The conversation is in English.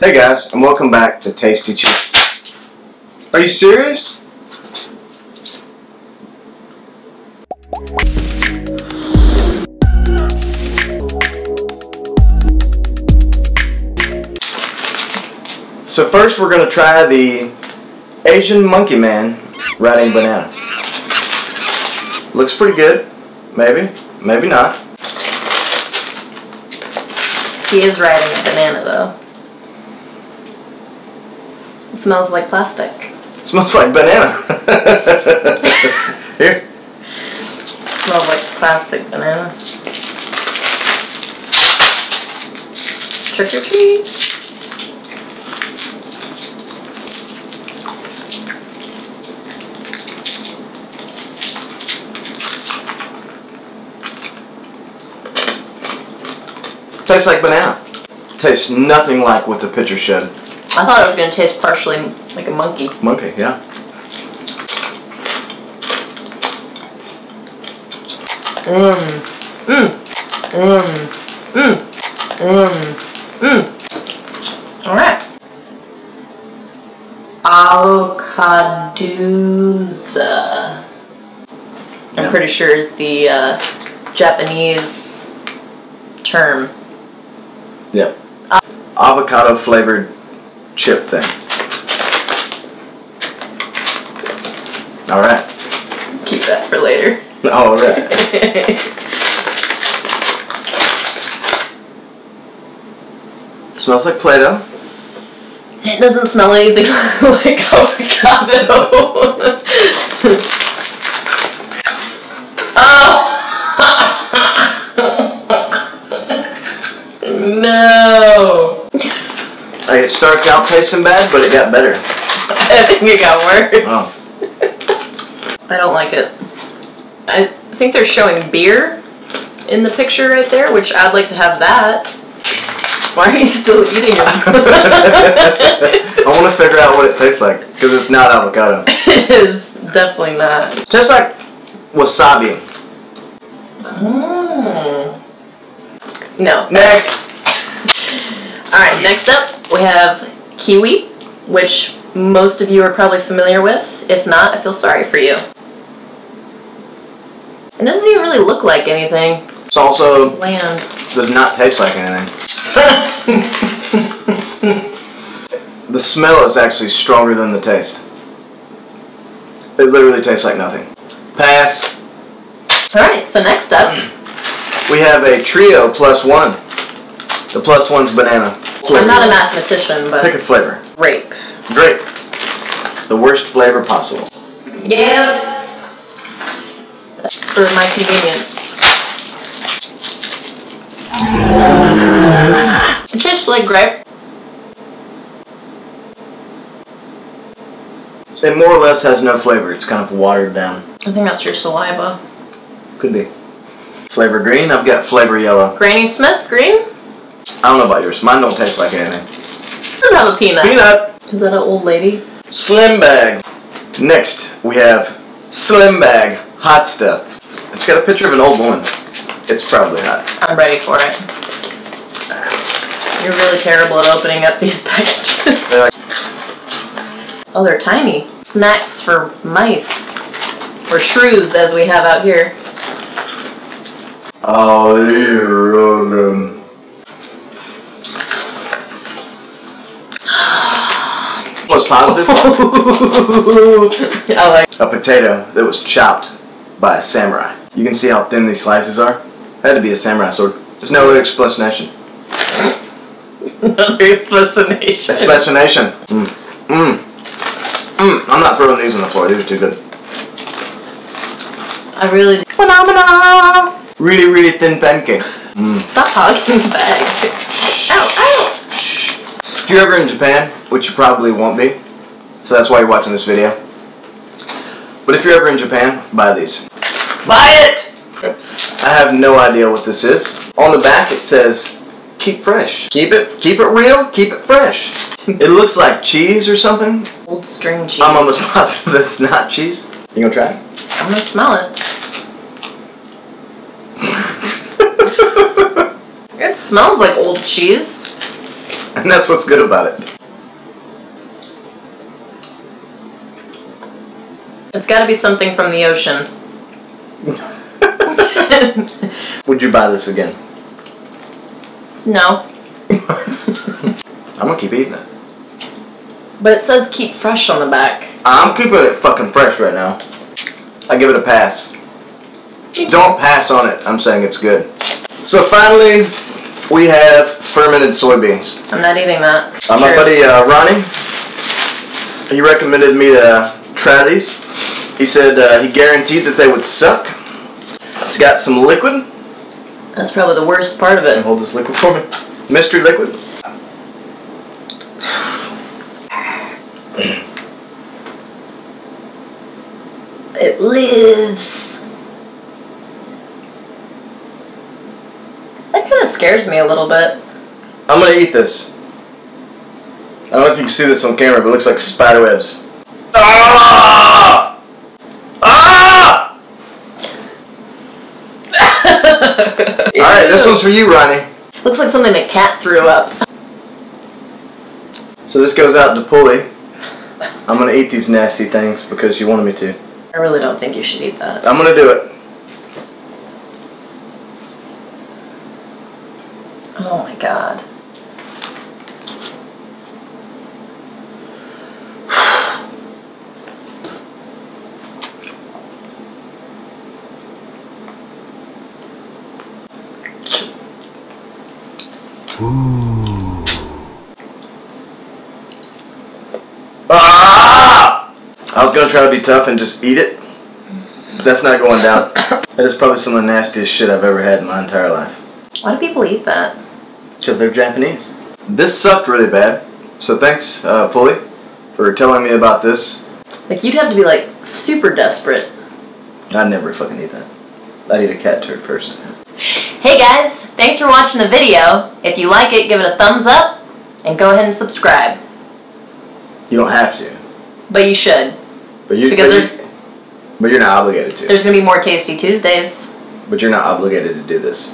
Hey guys, and welcome back to Tasty Cheese. Are you serious? So first we're going to try the Asian Monkey Man riding banana. Looks pretty good. Maybe. Maybe not. He is riding a banana though. It smells like plastic. Smells like banana. Here. smells like plastic banana. Trick or treat. Tastes like banana. Tastes nothing like what the picture showed. I thought it was gonna taste partially like a monkey. Monkey, yeah. Mmm. Mmm. Mmm. Mmm. Mmm. Mmm. Alright. Avocaduza. I'm Yeah. pretty sure is the uh, Japanese term. Yep. Avocado flavored chip thing. Alright. Keep that for later. Alright. Smells like Play Doh. It doesn't smell anything like avocado. oh! no! Like it started out tasting bad, but it got better. I think it got worse. Oh. I don't like it. I think they're showing beer in the picture right there, which I'd like to have that. Why are you still eating them? I want to figure out what it tastes like, because it's not avocado. it is definitely not. tastes like wasabi. Mm. No. Next. Alright, next up we have kiwi, which most of you are probably familiar with. If not, I feel sorry for you. It doesn't even really look like anything. It's also Bland. does not taste like anything. The smell is actually stronger than the taste. It literally tastes like nothing. Pass. Alright, so next up, We have a trio plus one. The plus one's banana. I'm not a mathematician, but Pick a flavor. grape. Grape. The worst flavor possible. Yeah. For my convenience. It tastes like grape. It more or less has no flavor. It's kind of watered down. I think that's your saliva. Could be. Flavor green. I've got flavor yellow. Granny Smith, green? I don't know about yours. Mine don't taste like anything. Does have a peanut. Peanut. Is that an old lady? Slim bag. Next, we have Slim bag. Hot stuff. It's got a picture of an old woman. It's probably hot. I'm ready for it. You're really terrible at opening up these packages. They're like- Oh, they're tiny. Snacks for mice. Or shrews, as we have out here. Oh, you're Positive. I like. a potato that was chopped by a samurai. You can see how thin these slices are. Had to be a samurai sword. There's no other explanation. Another explanation. Explanation. Mm. Mm. Mm. I'm not throwing these on the floor. These are too good. I really. Phenomena. Really, really thin pancake. Mm. Stop hogging the bag. Ow, ow! If you're ever in Japan, which you probably won't be, so that's why you're watching this video. But if you're ever in Japan, buy these. Buy it! I have no idea what this is. On the back it says, keep fresh. Keep it, keep it real, keep it fresh. it looks like cheese or something. Old string cheese. I'm almost positive that's not cheese. You gonna try it? I'm gonna smell it. It smells like old cheese. And that's what's good about it. It's got to be something from the ocean. Would you buy this again? No, I'm gonna keep eating it. but it says keep fresh on the back. I'm keeping it fucking fresh right now. I give it a pass. Don't pass on it. I'm saying it's good. So finally, we have fermented soybeans. I'm not eating that. Uh, my buddy uh, Ronnie, he recommended me to try these. He said uh, he guaranteed that they would suck. It's got some liquid. That's probably the worst part of it. hold this liquid for me. Mystery liquid. It lives. That kind of scares me a little bit. I'm gonna eat this. I don't know if you can see this on camera, but it looks like spider webs. Ah! Alright, this one's for you, Ronnie. Looks like something a cat threw up. So this goes out to Pulley. I'm gonna eat these nasty things because you wanted me to. I really don't think you should eat that. I'm gonna do it. Oh my god. Ah! I was gonna try to be tough and just eat it, but that's not going down. That is probably some of the nastiest shit I've ever had in my entire life. Why do people eat that? Because they're Japanese. This sucked really bad. So thanks, uh, Pulley, for telling me about this. Like you'd have to be like super desperate. I'd never fucking eat that. I'd eat a cat turd first. Hey guys, thanks for watching the video. If you like it, give it a thumbs up and go ahead and subscribe. You don't have to, But you should. but you. Because but you- there's- But you're not obligated to. There's gonna be more Tasty Tuesdays. But you're not obligated to do this.